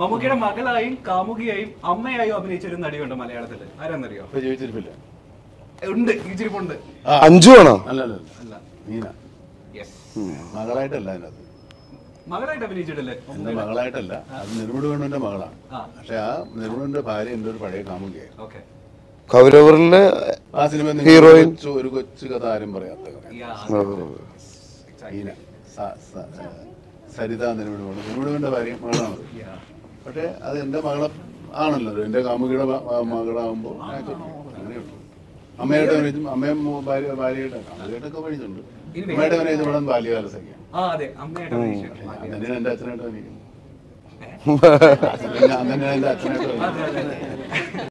മമ്മൂക്കിയുടെ മകളായും കാമുകിയായും അമ്മയായും അഭിനയിച്ച ഒരു നടിയുണ്ട് മലയാളത്തിൽ ആരാന്നറിയോ? ഇപ്പൊ ജീവിച്ചിരിപ്പില്ല ഉണ്ട് ജീവിച്ചിരിപ്പുണ്ട് അഞ്ചു ആണോ അല്ല അല്ല അല്ല. അല്ല. നീന. യെസ് മകളായിട്ടല്ല അതിനകത്ത്. മകളായിട്ട് അഭിനയിച്ചിട്ടില്ലേ? എന്റെ മകളായിട്ടല്ല. അത് നിർമ്മിട് വേണുവിന്റെ മകളാണ്. ആ. പക്ഷെ ആ നിർമ്മിടിന്റെ ഭാര്യ എന്റെ ഒരു പഴയ കാമുകയായി. ഓക്കെ കൗരവറിലെ ആ സിനിമ ഹീറോയിൻ ഒരു കൊച്ചു കഥ ആരും പറയാത്ത കഥ. നീന. സ- സ- സരിത നിർമ്മിട് വേണു. നിർമ്മിടുവിന്റെ ഭാര്യ മകളാണ്. പക്ഷെ അത് എന്റെ മകളെ ആണല്ലോ എന്റെ കാമുകിയുടെ മ- മ- മകളാവുമ്പോ അങ്ങനെയുള്ളൂ. അമ്മയുടെ അമ്മയും ഭാര്യ ഭാര്യയുടെ ഇനി വേറെ- അമ്മയുടെ അഭിനയിച്ച ഇവിടെ ബാല്യകാല സഖ്യം ആ അതെ അമ്മയായിട്ട് അഭിനയിച്ചു തന്നെയാണ് എന്റെ അച്ഛനായിട്ട് ഞാൻ തന്നെയാണ് എന്റെ അച്ഛനായിട്ട്